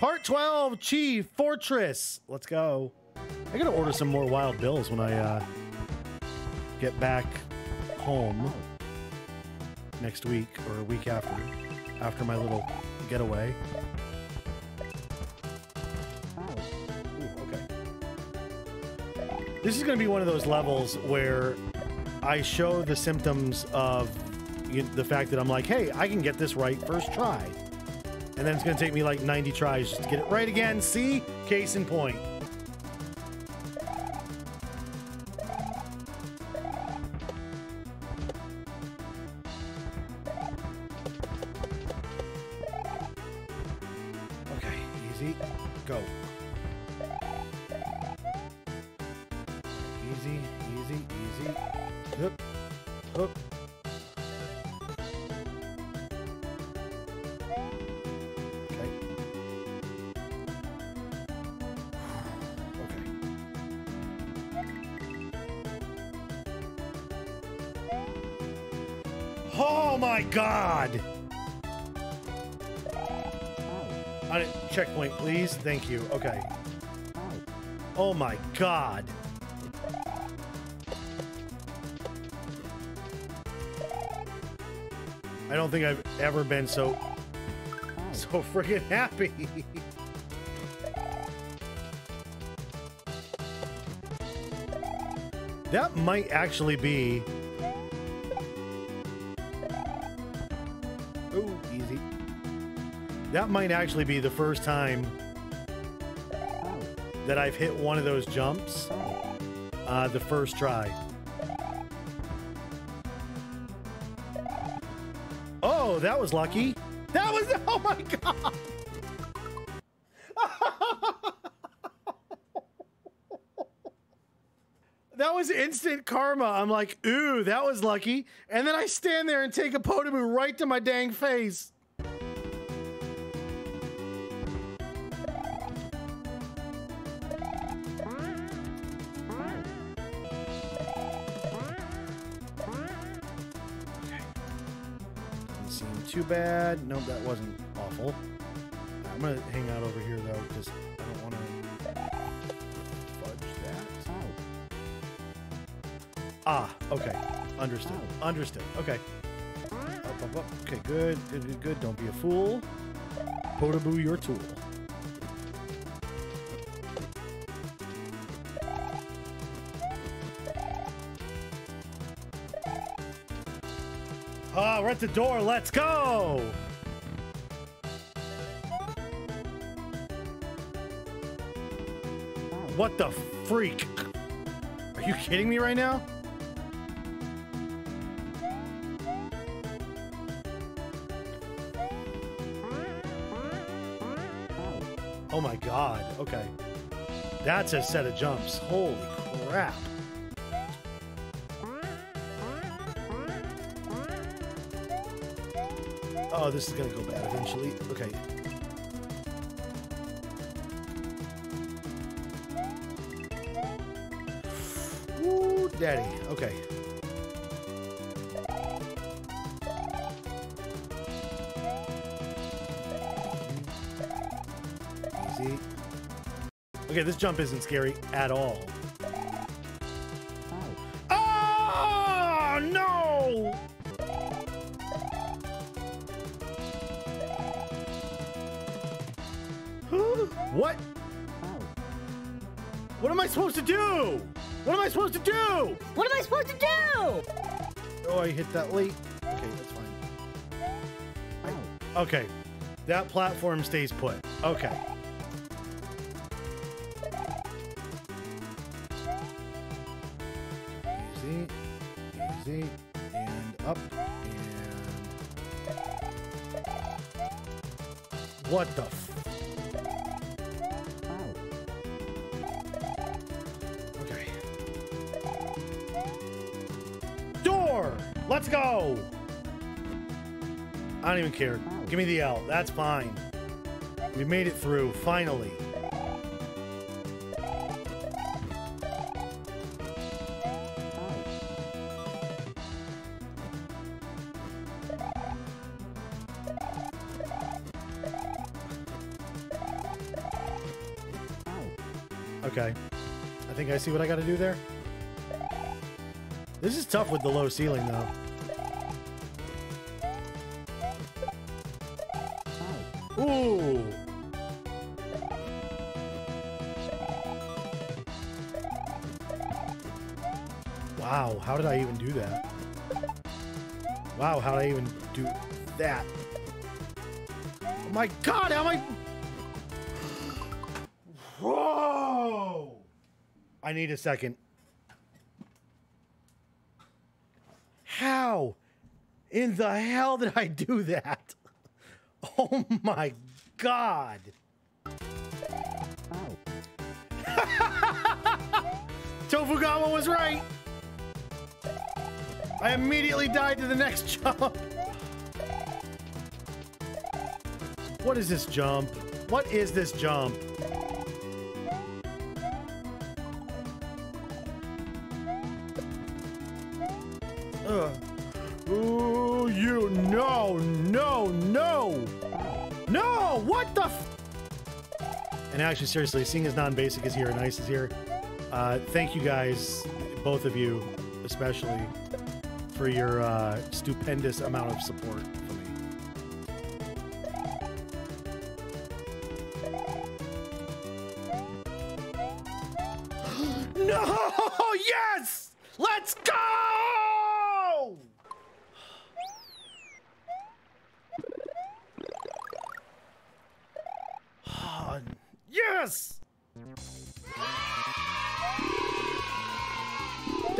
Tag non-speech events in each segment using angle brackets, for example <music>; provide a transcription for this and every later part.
Part 12, Chief Fortress. Let's go. I gotta order some more Wild Bills when I uh, get back home next week or a week after, after my little getaway. Ooh, okay. This is gonna be one of those levels where I show the symptoms of the fact that I'm like, hey, I can get this right first try. And then it's going to take me like 90 tries just to get it right again. See? Case in point. Okay, easy. Go. My god! It, checkpoint, please. Thank you. Okay. Oh my god. I don't think I've ever been so so friggin' happy. that might actually be. That might actually be the first time that I've hit one of those jumps uh, the first try. Oh, that was lucky. That was <laughs> oh my god. that was instant karma. I'm like, ooh, that was lucky. And then I stand there and take a Podoboo right to my dang face. Too bad. No, that wasn't awful. I'm gonna hang out over here though, because I don't want to fudge that. Ah, okay. Understood. Understood. Okay. Up, up, up. Okay, good. Good, good, good. Don't be a fool. Podoboo your tool. We're at the door. Let's go. What the freak? Are you kidding me right now? Oh my god. Okay. That's a set of jumps. Holy crap. Oh, this is gonna go bad eventually. Okay. Ooh, daddy. Okay. Easy. Okay, this jump isn't scary at all. What? Oh. What am I supposed to do? What am I supposed to do? What am I supposed to do? Oh, I hit that late. Okay, that's fine. I- oh. okay, that platform stays put. Okay. Easy, easy, and up, and what the? Let's go. I don't even care. Give me the L. That's fine. We made it through, finally. Okay. I think I see what I got to do there. This is tough with the low ceiling, though. Ooh. Wow, how did I even do that? Wow, how did I even do that? Oh my god, how am I... Whoa! I need a second. How in the hell did I do that? <laughs> Oh my god. Oh. <laughs> Tofugawa was right. I immediately died to the next <laughs> jump. What is this jump? What is this jump? Ugh. Ooh, you no, no, no, no! What the? And actually, seriously, seeing as non-basic is here and ice is here, uh, thank you guys, both of you, especially, for your uh, stupendous amount of support for me. <gasps> no! <laughs> Yes! Let's go!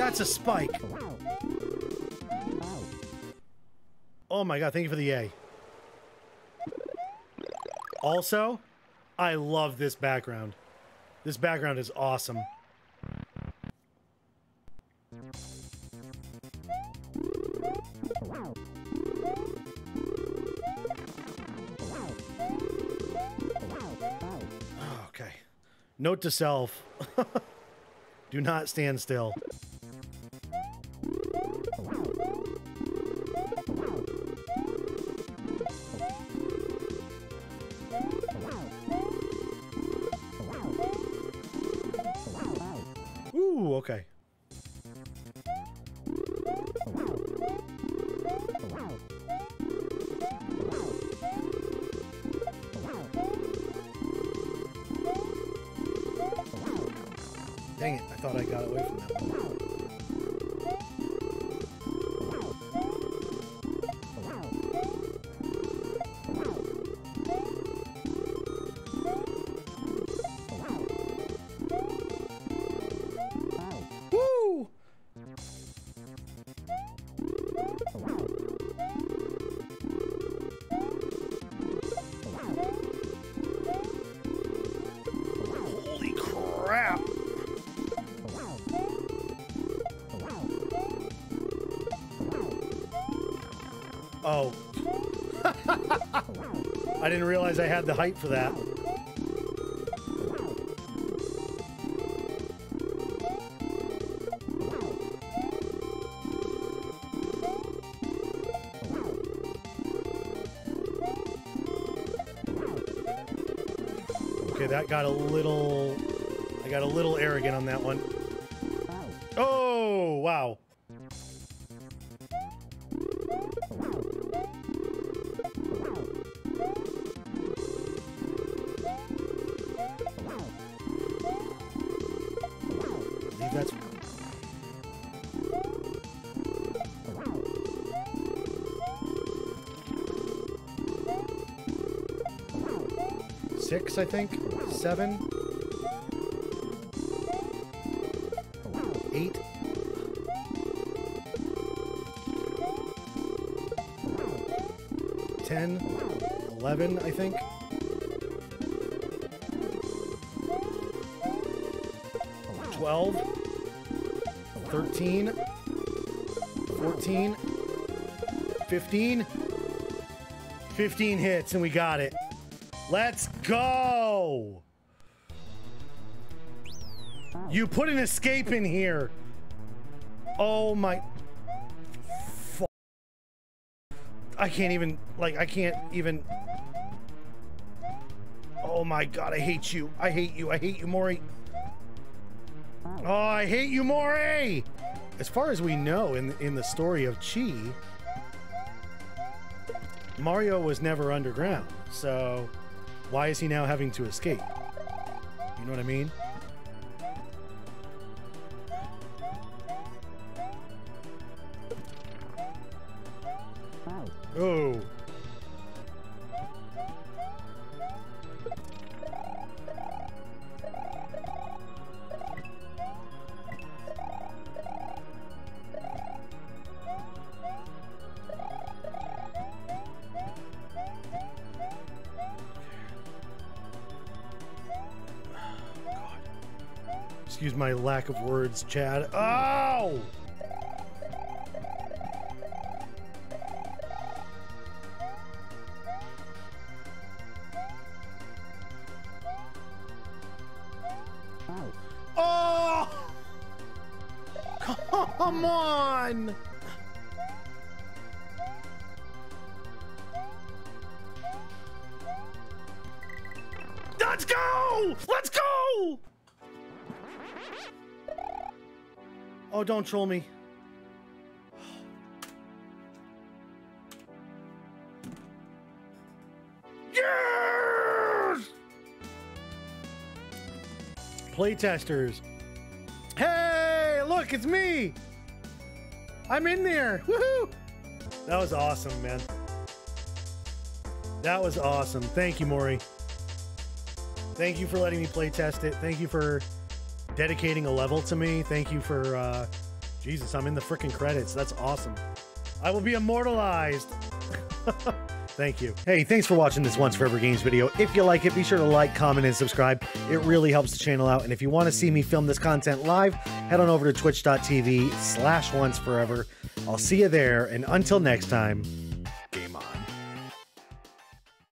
That's a spike. Oh my god, thank you for the A. Also, I love this background. This background is awesome. Okay. Note to self. <laughs> Do not stand still. Dang it, I thought I got away from that Oh. <laughs> I didn't realize I had the height for that. Okay, that got a little... I got a little arrogant on that one. Oh, wow. Six, I think. Seven. Eight. Ten. Eleven, I think. Twelve. Thirteen. Fourteen. Fifteen. Fifteen hits, and we got it. Let's go! You put an escape in here. Oh my. I can't even, like, I can't even. Oh my god, I hate you. I hate you. I hate you, Morrie. Oh, I hate you, Morrie! As far as we know in in the story of Chi, Mario was never underground. So why is he now having to escape? You know what I mean? Oh. Excuse my lack of words, Chad. Oh! Oh! <laughs> Come on! Let's go! Let's Oh, don't troll me. Yes! Playtesters. Hey, look, it's me. I'm in there. Woohoo! That was awesome, man. That was awesome. Thank you, Morrie. Thank you for letting me play test it. Thank you for dedicating a level to me. Thank you for, uh, Jesus, I'm in the freaking credits. That's awesome. I will be immortalized. <laughs> Thank you. Hey, thanks for watching this Onceforever Games video. If you like it, be sure to like, comment, and subscribe. It really helps the channel out. And if you want to see me film this content live, head on over to twitch.tv slash once. I'll see you there. And until next time,